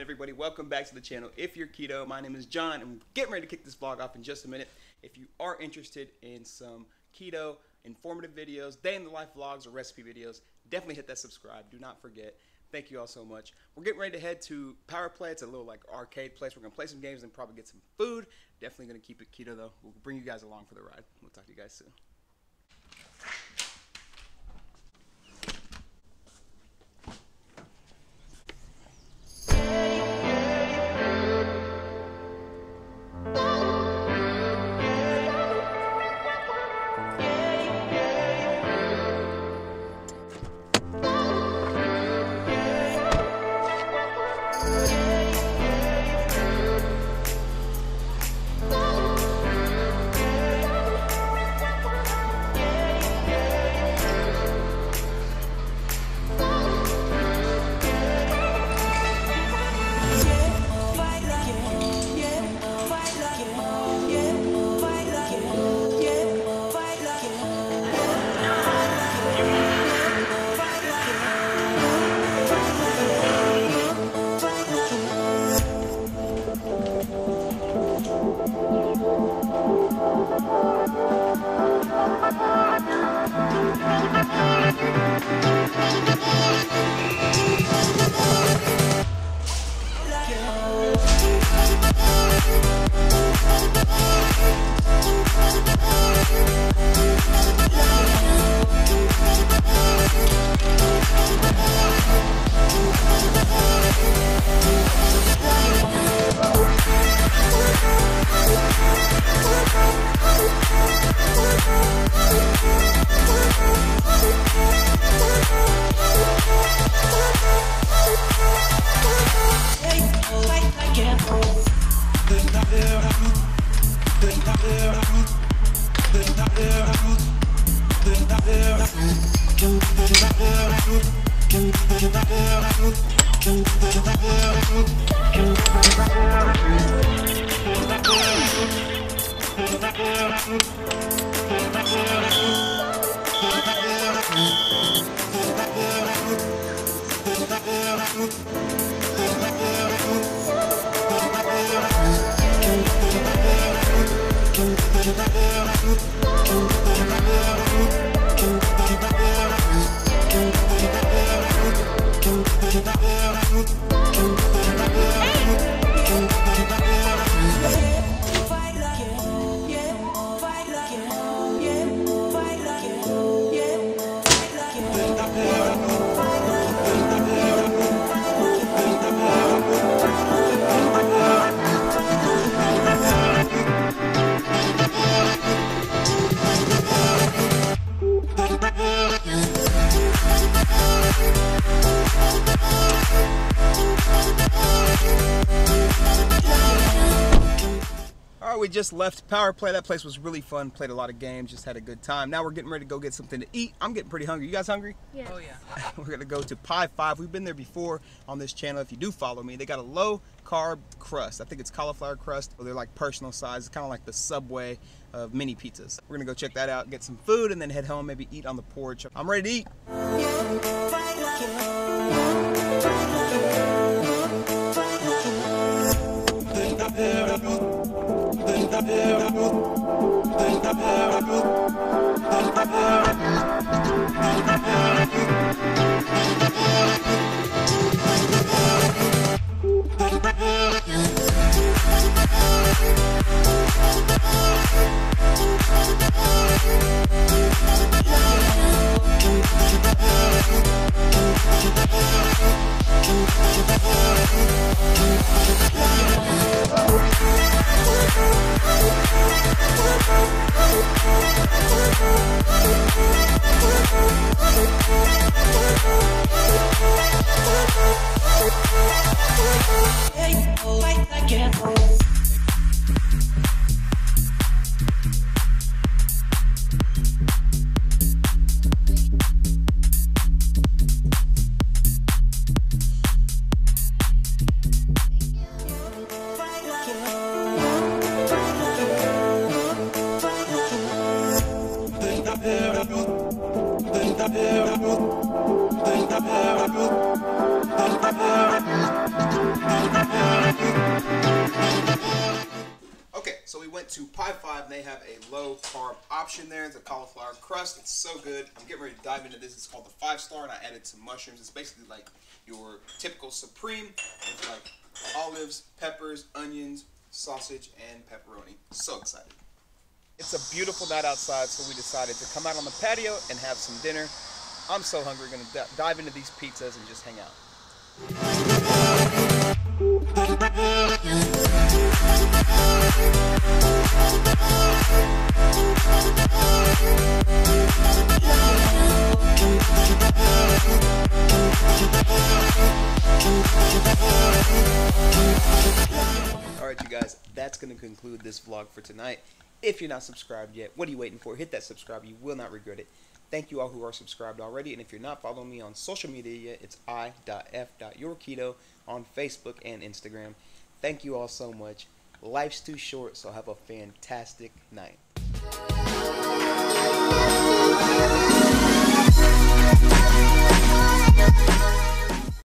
happening, everybody? Welcome back to the channel. If you're keto, my name is John. I'm getting ready to kick this vlog off in just a minute. If you are interested in some keto informative videos, day in the life vlogs, or recipe videos, definitely hit that subscribe. Do not forget. Thank you all so much. We're getting ready to head to Power Play. It's a little like arcade place. We're gonna play some games and probably get some food. Definitely gonna keep it keto though. We'll bring you guys along for the ride. We'll talk to you guys soon. All right, we just left Power Play. That place was really fun. Played a lot of games. Just had a good time. Now we're getting ready to go get something to eat. I'm getting pretty hungry. You guys hungry? Yeah. Oh yeah. We're gonna go to Pie Five. We've been there before on this channel. If you do follow me, they got a low carb crust. I think it's cauliflower crust. They're like personal size. It's kind of like the Subway of mini pizzas. We're gonna go check that out, get some food, and then head home. Maybe eat on the porch. I'm ready to eat. Thank you. To Pie 5 and they have a low carb option there. It's a cauliflower crust. It's so good. I'm getting ready to dive into this. It's called the 5 star and I added some mushrooms. It's basically like your typical supreme with like olives, peppers, onions, sausage, and pepperoni. So excited. It's a beautiful night outside, so we decided to come out on the patio and have some dinner. I'm so hungry. Going to dive into these pizzas and just hang out. Alright, you guys, that's going to conclude this vlog for tonight. If you're not subscribed yet, what are you waiting for? Hit that subscribe. You will not regret it. Thank you all who are subscribed already. And if you're not following me on social media yet, it's i.f.yourketo on Facebook and Instagram. Thank you all so much. Life's too short, so have a fantastic night.